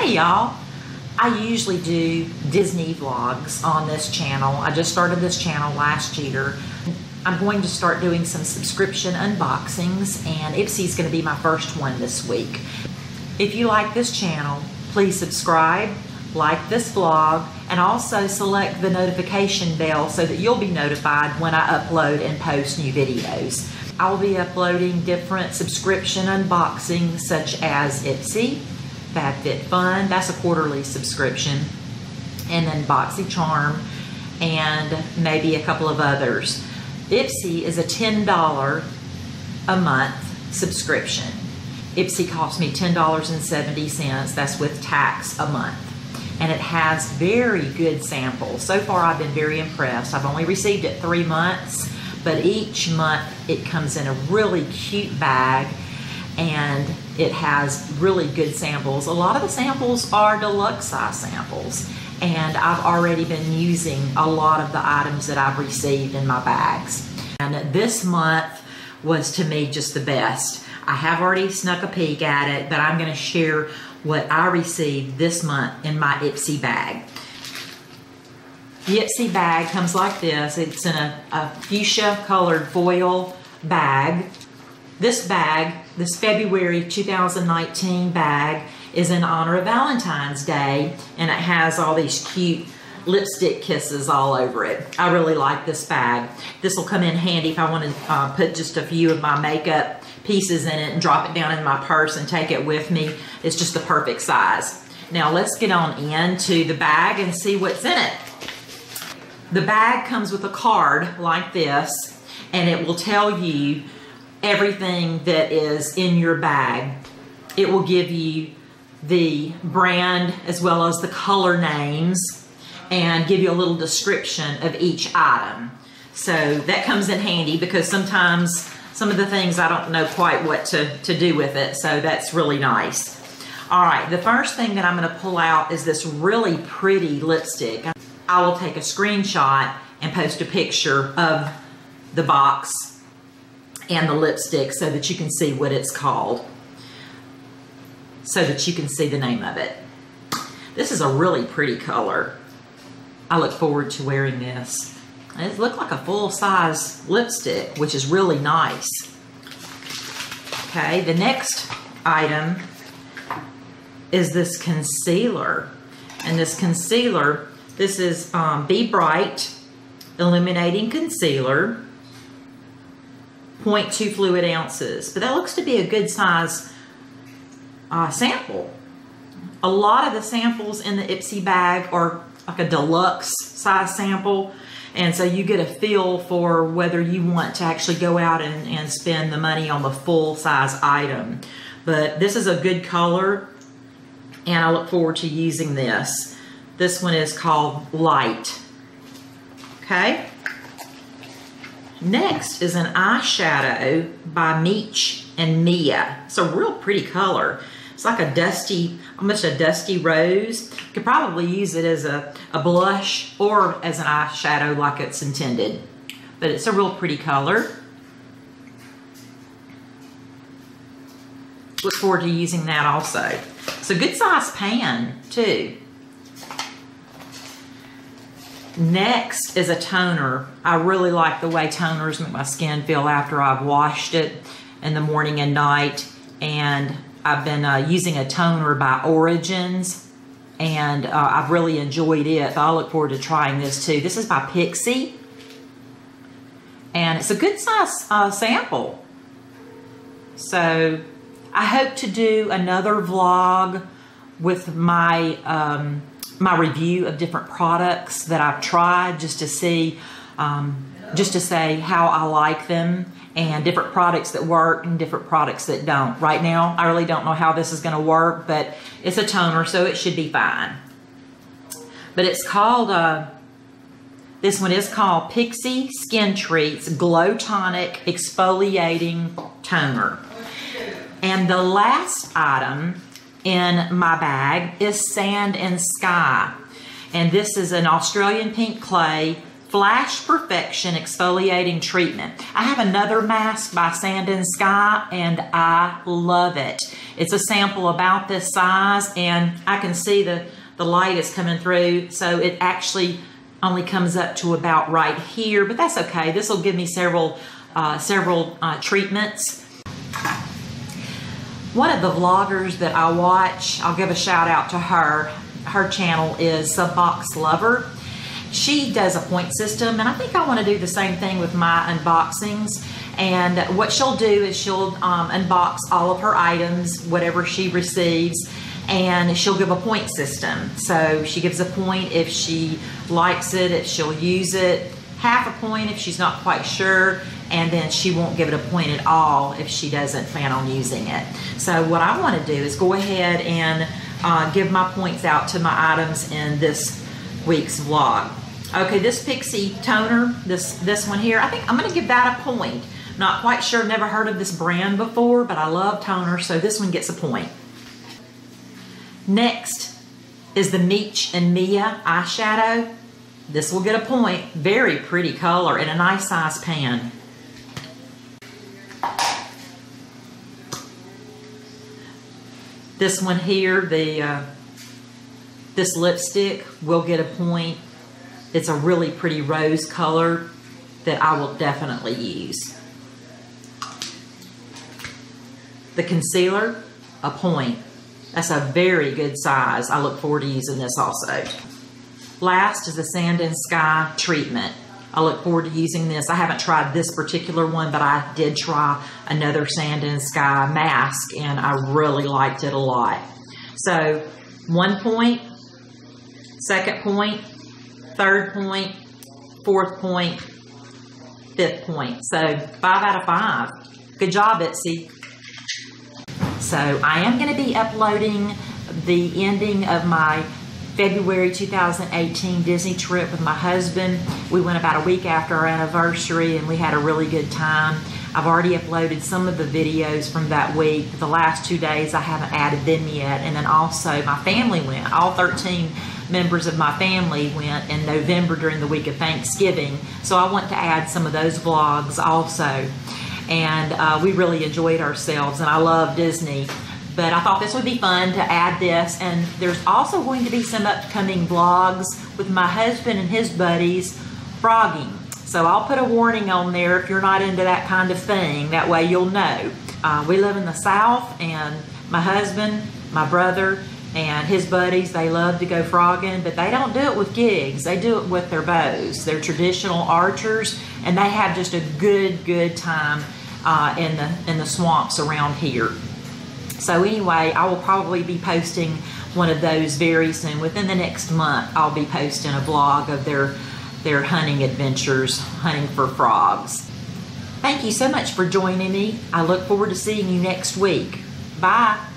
Hey y'all! I usually do Disney vlogs on this channel. I just started this channel last year. I'm going to start doing some subscription unboxings and Ipsy's going to be my first one this week. If you like this channel, please subscribe, like this vlog, and also select the notification bell so that you'll be notified when I upload and post new videos. I'll be uploading different subscription unboxings such as Ipsy, FabFitFun, that's a quarterly subscription, and then BoxyCharm, and maybe a couple of others. Ipsy is a $10 a month subscription. Ipsy cost me $10.70, that's with tax a month. And it has very good samples. So far, I've been very impressed. I've only received it three months, but each month it comes in a really cute bag and it has really good samples. A lot of the samples are deluxe size samples and I've already been using a lot of the items that I've received in my bags. And this month was to me just the best. I have already snuck a peek at it, but I'm gonna share what I received this month in my Ipsy bag. The Ipsy bag comes like this. It's in a, a fuchsia colored foil bag. This bag, this February 2019 bag, is in honor of Valentine's Day, and it has all these cute lipstick kisses all over it. I really like this bag. This will come in handy if I want to uh, put just a few of my makeup pieces in it and drop it down in my purse and take it with me. It's just the perfect size. Now let's get on into the bag and see what's in it. The bag comes with a card like this and it will tell you everything that is in your bag. It will give you the brand as well as the color names and give you a little description of each item. So that comes in handy because sometimes some of the things I don't know quite what to, to do with it. So that's really nice. All right, the first thing that I'm gonna pull out is this really pretty lipstick. I will take a screenshot and post a picture of the box and the lipstick so that you can see what it's called so that you can see the name of it. This is a really pretty color. I look forward to wearing this. It looks like a full-size lipstick, which is really nice. Okay, the next item is this concealer. And this concealer, this is um, Be Bright Illuminating Concealer, 0.2 fluid ounces. But that looks to be a good size uh, sample. A lot of the samples in the Ipsy bag are like a deluxe size sample. And so you get a feel for whether you want to actually go out and, and spend the money on the full size item. But this is a good color and I look forward to using this. This one is called Light. Okay. Next is an eyeshadow by Meech and Mia. It's a real pretty color. It's like a dusty, almost a dusty rose. You could probably use it as a, a blush or as an eyeshadow like it's intended. But it's a real pretty color. Look forward to using that also. It's a good size pan too. Next is a toner. I really like the way toners make my skin feel after I've washed it in the morning and night. And I've been uh, using a toner by Origins and uh, I've really enjoyed it. I look forward to trying this too. This is by Pixi and it's a good size uh, sample. So I hope to do another vlog with my um, my review of different products that I've tried just to see, um, just to say how I like them and different products that work and different products that don't. Right now, I really don't know how this is going to work, but it's a toner, so it should be fine. But it's called, uh, this one is called Pixi Skin Treats Glow Tonic Exfoliating Toner. And the last item in my bag is Sand and Sky. And this is an Australian pink clay Flash Perfection Exfoliating Treatment. I have another mask by Sand and Sky and I love it. It's a sample about this size and I can see the, the light is coming through so it actually only comes up to about right here, but that's okay. This will give me several, uh, several uh, treatments. One of the vloggers that I watch, I'll give a shout out to her. Her channel is Subbox Lover. She does a point system, and I think I want to do the same thing with my unboxings. And what she'll do is she'll um, unbox all of her items, whatever she receives, and she'll give a point system. So she gives a point if she likes it, if she'll use it, half a point if she's not quite sure, and then she won't give it a point at all if she doesn't plan on using it. So what I want to do is go ahead and uh, give my points out to my items in this week's vlog. Okay, this Pixi toner, this, this one here, I think I'm going to give that a point. Not quite sure, never heard of this brand before, but I love toner, so this one gets a point. Next is the Meech and Mia eyeshadow. This will get a point. Very pretty color in a nice size pan. This one here, the uh, this lipstick will get a point. It's a really pretty rose color that I will definitely use. The concealer, a point. That's a very good size. I look forward to using this also. Last is the Sand and Sky treatment. I look forward to using this. I haven't tried this particular one, but I did try another Sand and Sky mask, and I really liked it a lot. So, one point, second point, third point, fourth point, fifth point. So, five out of five. Good job, Ipsy. So I am going to be uploading the ending of my February 2018 Disney trip with my husband. We went about a week after our anniversary and we had a really good time. I've already uploaded some of the videos from that week. The last two days I haven't added them yet. And then also my family went. All 13 members of my family went in November during the week of Thanksgiving. So I want to add some of those vlogs also and uh, we really enjoyed ourselves. And I love Disney. But I thought this would be fun to add this. And there's also going to be some upcoming vlogs with my husband and his buddies frogging. So I'll put a warning on there if you're not into that kind of thing. That way you'll know. Uh, we live in the South, and my husband, my brother, and his buddies, they love to go frogging, but they don't do it with gigs. They do it with their bows. They're traditional archers, and they have just a good, good time uh, in the in the swamps around here. So anyway, I will probably be posting one of those very soon. Within the next month, I'll be posting a vlog of their their hunting adventures, hunting for frogs. Thank you so much for joining me. I look forward to seeing you next week. Bye.